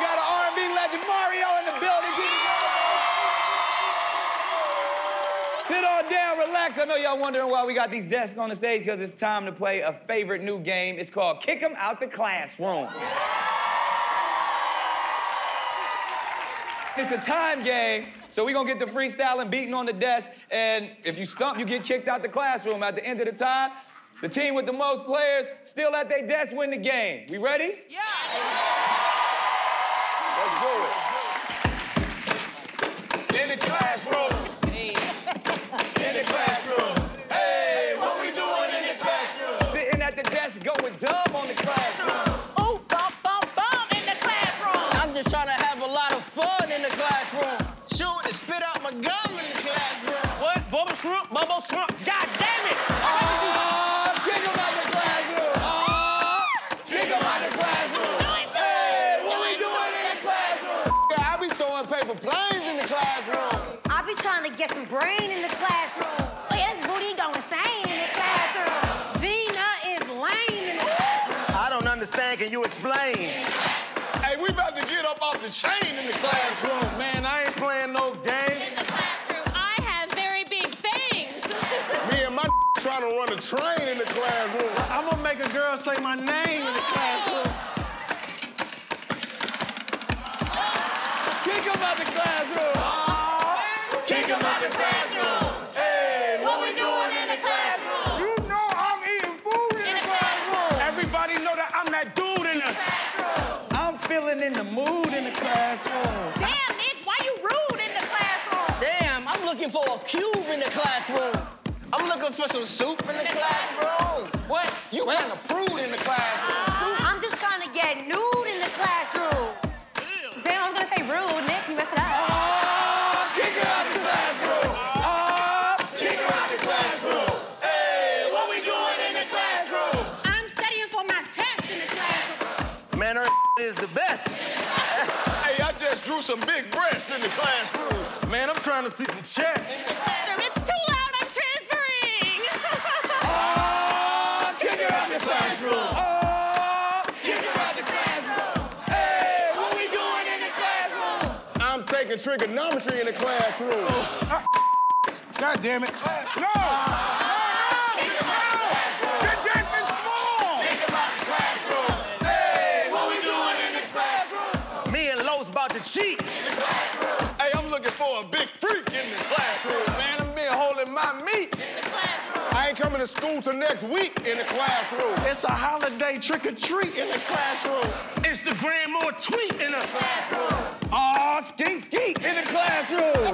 R&B legend Mario in the building. Sit on down, relax. I know y'all wondering why we got these desks on the stage because it's time to play a favorite new game. It's called Kick 'em Out the Classroom. It's a time game, so we're gonna get the freestyling beating on the desk, and if you stump, you get kicked out the classroom. At the end of the time, the team with the most players still at their desk win the game. We ready? Yeah. Let's do it. In the classroom. In the classroom. Hey, what we doing in the classroom? Sitting at the desk, going dumb on the classroom. Ooh, bump, bump, bump in the classroom. I'm just trying to have a lot of fun in the classroom. I be trying to get some brain in the classroom. Oh, yeah, this booty going insane in the classroom. Vina is lame in the classroom. I don't understand. Can you explain? Hey, we about to get up off the chain in the classroom. Man, I ain't playing no game. In the classroom, I have very big fangs. Me and my trying to run a train in the classroom. I'm gonna make a girl say my name in the classroom. Feeling in the mood in the classroom. Damn, Nick, why you rude in the classroom? Damn, I'm looking for a cube in the classroom. I'm looking for some soup in the classroom. What? You kind of prude in the classroom. I some big breasts in the classroom. Man, I'm trying to see some chest. Classroom, It's too loud. I'm transferring. Oh, kick her out the classroom. Oh, kick her out the classroom. Hey, what we doing in the classroom? I'm taking trigonometry in the classroom. Ah, God damn it. No! No, no! Los cheat. Hey, I'm looking for a big freak in the classroom. Man, I'm been holding my meat. I ain't coming to school till next week in the classroom. It's a holiday trick or treat in the classroom. It's the grandma tweet in the classroom. Oh, skeet skeet in the classroom.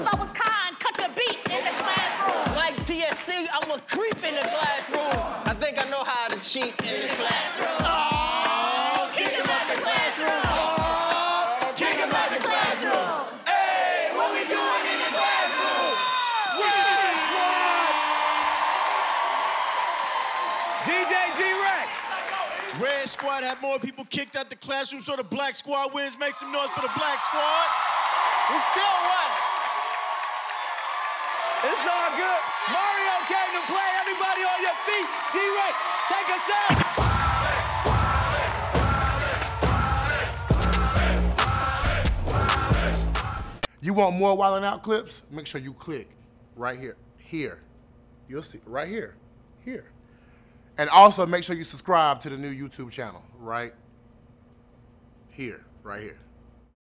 DJ D-Wrek. Red squad had more people kicked out the classroom, so the black squad wins. Make some noise for the black squad. We still won. It's all good. Mario came to play. Everybody on your feet. D-Wrek, take us out. You want more Wild 'N Out clips? Make sure you click right here. Here. You'll see right here. Here. And also make sure you subscribe to the new YouTube channel right here. Right here.